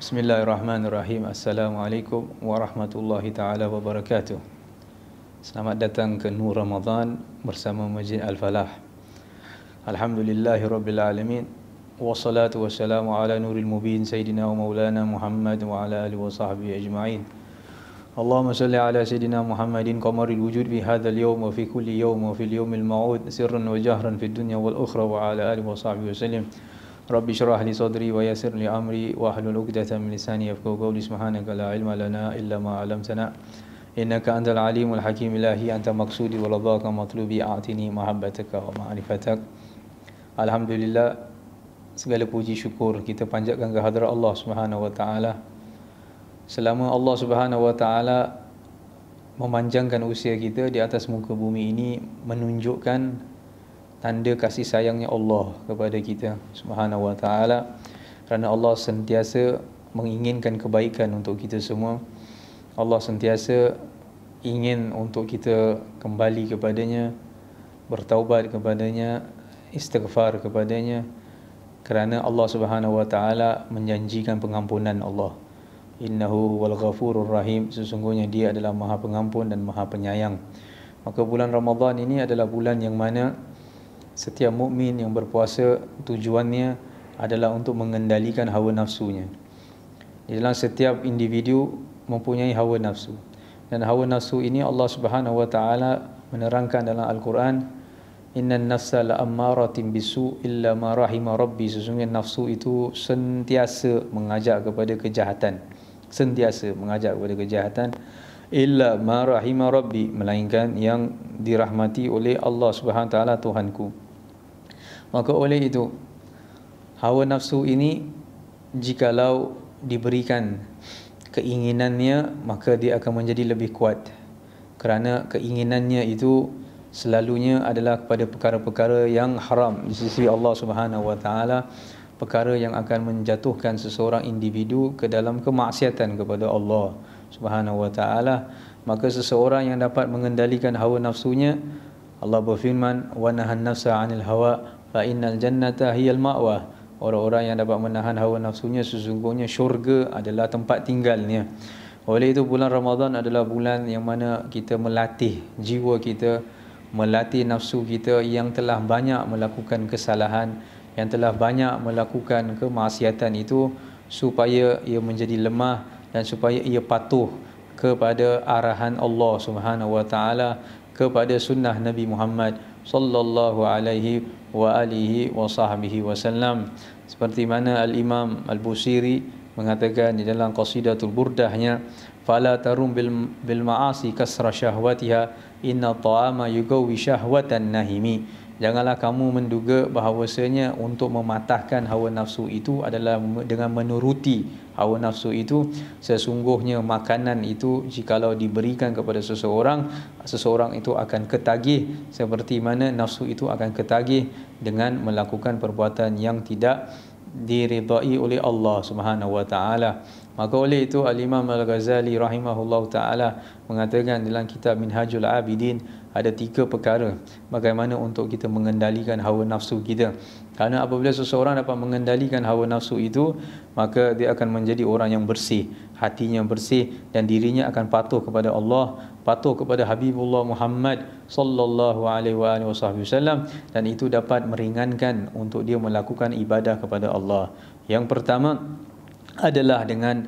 Bismillahirrahmanirrahim. Assalamualaikum warahmatullahi taala wabarakatuh. Selamat datang ke Nur Ramadan bersama Masjid Al-Falah. Alhamdulillahirabbil alamin. Wassalatu wassalamu ala nuril mubin sayyidina wa maulana Muhammad wa ala alihi wa sahbihi ajma'in. اللهم صل على سيدنا محمد قمر الوجود في هذا اليوم وفي كل يوم وفي اليوم الموعود سرا وجهرا في الدنيا والأخرى وعلى آله وصحبه وسلم Rabbi syrah li sadri wa yasir li amri wa ahlul uqdata min lisani yafqahu qawli. Subhanaka la ilma lana illa ma 'allamtana. Innaka antal alimul hakim. Ilahi anta maqsudi wa radaka matlubi. A'tini mahabbataka wa ma'rifatak. Alhamdulillah segala puji syukur. Kita panjatkan ke hadrat Allah Subhanahu wa taala. Selama Allah Subhanahu wa taala memanjangkan usia kita di atas muka bumi ini menunjukkan tanda kasih sayangnya Allah kepada kita Subhanahu Wa Taala. Kerana Allah sentiasa menginginkan kebaikan untuk kita semua. Allah sentiasa ingin untuk kita kembali kepadanya bertaubat kepadanya istighfar kepadanya. Kerana Allah Subhanahu Wa Taala menjanjikan pengampunan Allah. Innahu wal ghafurur rahim. Sesungguhnya dia adalah maha pengampun dan maha penyayang. Maka bulan Ramadan ini adalah bulan yang mana setiap mukmin yang berpuasa tujuannya adalah untuk mengendalikan hawa nafsunya. Di dalam setiap individu mempunyai hawa nafsu. Dan hawa nafsu ini Allah Subhanahu wa taala menerangkan dalam al-Quran innan nafsa la'ammaratin bisu illa ma rahima rabbi. Sesungguhnya nafsu itu sentiasa mengajak kepada kejahatan. Sentiasa mengajak kepada kejahatan. Illa ma rahima rabbi melainkan yang dirahmati oleh Allah Subhanahu taala Tuhanku maka oleh itu hawa nafsu ini jikalau diberikan keinginannya maka dia akan menjadi lebih kuat. Kerana keinginannya itu selalunya adalah kepada perkara-perkara yang haram di sisi Allah Subhanahu wa taala perkara yang akan menjatuhkan seseorang individu ke dalam kemaksiatan kepada Allah Subhanahu wa taala. Maka seseorang yang dapat mengendalikan hawa nafsunya Allah berfirman wa nahan nafsa 'anil hawa fa innal jannata hiyal ma'wa. Orang-orang yang dapat menahan hawa nafsunya sesungguhnya syurga adalah tempat tinggalnya. Oleh itu bulan Ramadan adalah bulan yang mana kita melatih jiwa kita melatih nafsu kita yang telah banyak melakukan kesalahan yang telah banyak melakukan kemaksiatan itu supaya ia menjadi lemah dan supaya ia patuh kepada arahan Allah Subhanahu wa taala kepada sunnah Nabi Muhammad sallallahu alaihi wa alihi wa sahbihi wasallam seperti mana al-Imam Al-Busiri mengatakan di dalam qasidatul burdahnya fala tarum bil bil ma'asi kasra syahwatiha inna ta'ama yugawi syahwatan nahimi Janganlah kamu menduga bahawasanya untuk mematahkan hawa nafsu itu adalah dengan menuruti hawa nafsu itu. Sesungguhnya makanan itu jikalau diberikan kepada seseorang seseorang itu akan ketagih. Seperti mana nafsu itu akan ketagih dengan melakukan perbuatan yang tidak diridai oleh Allah Subhanahu wa taala. Maka oleh itu al-Imam Al-Ghazali rahimahullahu taala mengatakan dalam kitab Minhajul Abidin ada tiga perkara bagaimana untuk kita mengendalikan hawa nafsu kita. Kerana apabila seseorang dapat mengendalikan hawa nafsu itu maka dia akan menjadi orang yang bersih. Hatinya bersih dan dirinya akan patuh kepada Allah patuh kepada Habibullah Muhammad sallallahu alaihi wasallam dan itu dapat meringankan untuk dia melakukan ibadah kepada Allah. Yang pertama adalah dengan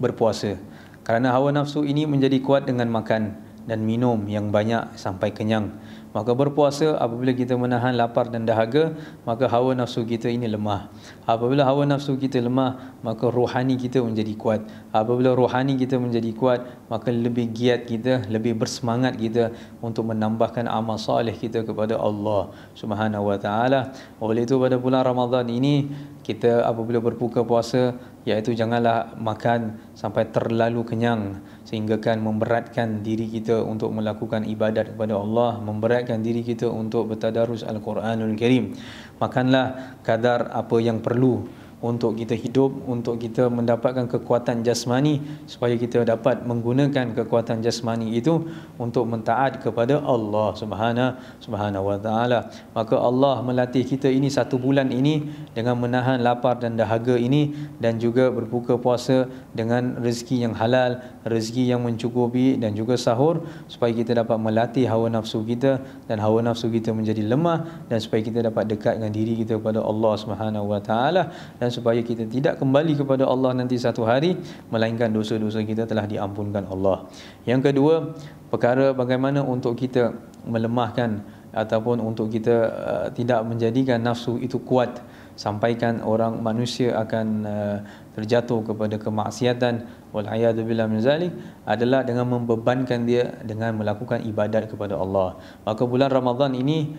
berpuasa. Kerana hawa nafsu ini menjadi kuat dengan makan dan minum yang banyak sampai kenyang. Maka berpuasa apabila kita menahan lapar dan dahaga, maka hawa nafsu kita ini lemah. Apabila hawa nafsu kita lemah, maka rohani kita menjadi kuat. Apabila rohani kita menjadi kuat, maka lebih giat kita, lebih bersemangat kita untuk menambahkan amal soleh kita kepada Allah Subhanahu wa taala. Oleh itu pada bulan Ramadan ini kita apabila berbuka puasa iaitu janganlah makan sampai terlalu kenyang sehingga kan memberatkan diri kita untuk melakukan ibadat kepada Allah memberatkan diri kita untuk bertadarus Al-Quranul Karim. Makanlah kadar apa yang perlu untuk kita hidup, untuk kita mendapatkan kekuatan jasmani supaya kita dapat menggunakan kekuatan jasmani itu untuk mentaat kepada Allah Subhanahu Subhanahu wa taala. Maka Allah melatih kita ini satu bulan ini dengan menahan lapar dan dahaga ini dan juga berbuka puasa dengan rezeki yang halal, rezeki yang mencukupi dan juga sahur supaya kita dapat melatih hawa nafsu kita dan hawa nafsu kita menjadi lemah dan supaya kita dapat dekat dengan diri kita kepada Allah Subhanahu wa taala dan dan supaya kita tidak kembali kepada Allah nanti satu hari melainkan dosa-dosa kita telah diampunkan Allah. Yang kedua, perkara bagaimana untuk kita melemahkan ataupun untuk kita uh, tidak menjadikan nafsu itu kuat sampaikan orang manusia akan uh, terjatuh kepada kemaksiatan wal billah min zalik adalah dengan membebankan dia dengan melakukan ibadat kepada Allah. Maka bulan Ramadan ini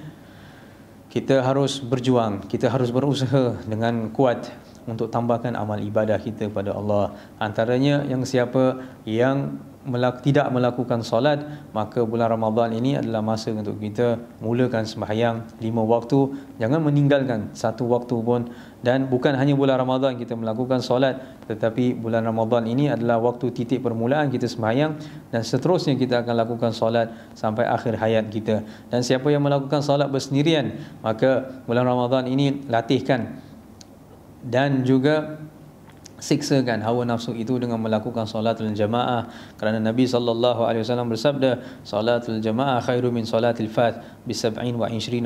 kita harus berjuang, kita harus berusaha dengan kuat untuk tambahkan amal ibadah kita kepada Allah. Antaranya yang siapa yang tidak melakukan solat, maka bulan Ramadan ini adalah masa untuk kita mulakan sembahyang lima waktu. Jangan meninggalkan satu waktu pun. Dan bukan hanya bulan Ramadan kita melakukan solat tetapi bulan Ramadan ini adalah waktu titik permulaan kita sembahyang dan seterusnya kita akan lakukan solat sampai akhir hayat kita. Dan siapa yang melakukan solat bersendirian maka bulan Ramadan ini latihkan. Dan juga siksakan hawa nafsu itu dengan melakukan solatul jamaah. Kerana Nabi sallallahu alaihi wasallam bersabda solatul jamaah khairu min solatil fat bi 27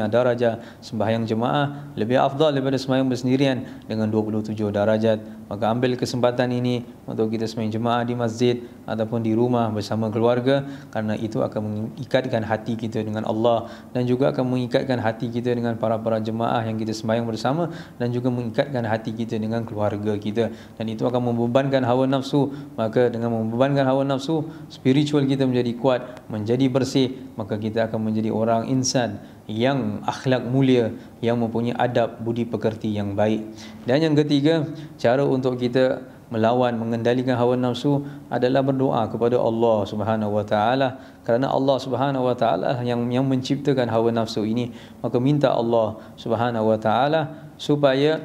darajah sembahyang jemaah lebih afdal daripada sembahyang bersendirian dengan 27 darajat. Maka ambil kesempatan ini untuk kita sembahyang jemaah di masjid ataupun di rumah bersama keluarga kerana itu akan mengikatkan hati kita dengan Allah dan juga akan mengikatkan hati kita dengan para-para jemaah yang kita sembahyang bersama dan juga mengikatkan hati kita dengan keluarga kita. Dan itu akan membebankan hawa nafsu. Maka dengan membebankan hawa nafsu spiritual kita menjadi kuat menjadi bersih maka kita akan menjadi orang insan yang akhlak mulia yang mempunyai adab budi pekerti yang baik. Dan yang ketiga cara untuk kita melawan mengendalikan hawa nafsu adalah berdoa kepada Allah Subhanahu wa taala. Kerana Allah Subhanahu wa taala yang yang menciptakan hawa nafsu ini maka minta Allah Subhanahu wa taala supaya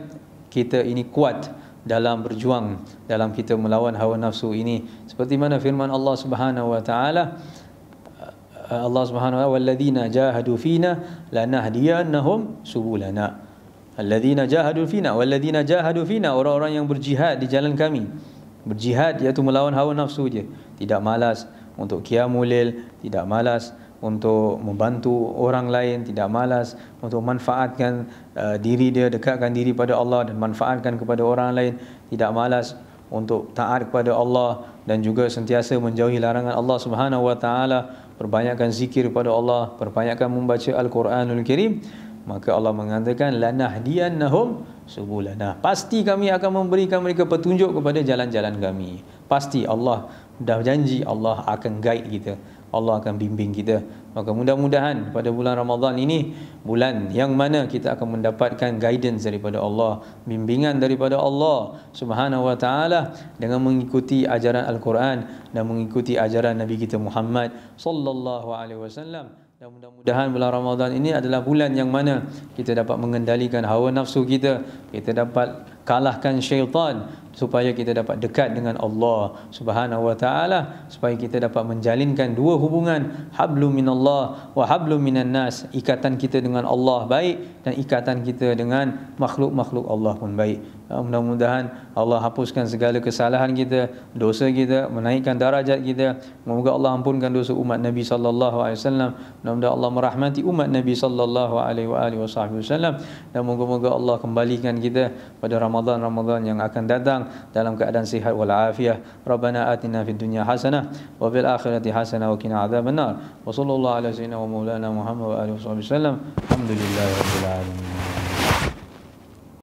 kita ini kuat dalam berjuang dalam kita melawan hawa nafsu ini. Seperti mana firman Allah Subhanahu wa taala Allah Subhanahu wa taala walladzina jahadu fina lanahdiyannahum subulana. Alladzina jahadu fina walladzina jahadu fina orang-orang yang berjihad di jalan kami. Berjihad iaitu melawan hawa nafsu je tidak malas untuk qiyamul tidak malas untuk membantu orang lain tidak malas untuk manfaatkan uh, diri dia dekatkan diri pada Allah dan manfaatkan kepada orang lain tidak malas untuk taat kepada Allah dan juga sentiasa menjauhi larangan Allah Subhanahu wa taala perbanyakkan zikir kepada Allah, perbanyakkan membaca Al-Quranul Karim, maka Allah mengatakan lanahdiyannahum subulana. Pasti kami akan memberikan mereka petunjuk kepada jalan-jalan kami. Pasti Allah dah janji Allah akan guide kita. Allah akan bimbing kita. Maka mudah-mudahan pada bulan Ramadan ini bulan yang mana kita akan mendapatkan guidance daripada Allah, bimbingan daripada Allah Subhanahu wa taala dengan mengikuti ajaran Al-Quran dan mengikuti ajaran Nabi kita Muhammad sallallahu alaihi wasallam. Dan mudah-mudahan bulan Ramadan ini adalah bulan yang mana kita dapat mengendalikan hawa nafsu kita, kita dapat kalahkan syaitan supaya kita dapat dekat dengan Allah Subhanahu wa taala supaya kita dapat menjalinkan dua hubungan hablum minallah wa hablum minan nas ikatan kita dengan Allah baik dan ikatan kita dengan makhluk-makhluk Allah pun baik mudah-mudahan Allah hapuskan segala kesalahan kita, dosa kita, menaikkan darajat kita. Semoga Allah ampunkan dosa umat Nabi sallallahu alaihi wasallam. Mudah-mudahan Allah merahmati umat Nabi sallallahu alaihi wasallam dan moga-moga Allah kembalikan kita pada Ramadan-Ramadan yang akan datang dalam keadaan sihat wal afiah. Rabbana atina fid dunya hasanah wa fil akhirati hasanah wa qina adzabannar. Wa sallallahu ala sayyidina wa maulana Muhammad wa alihi wasallam. Alhamdulillahirabbil alamin.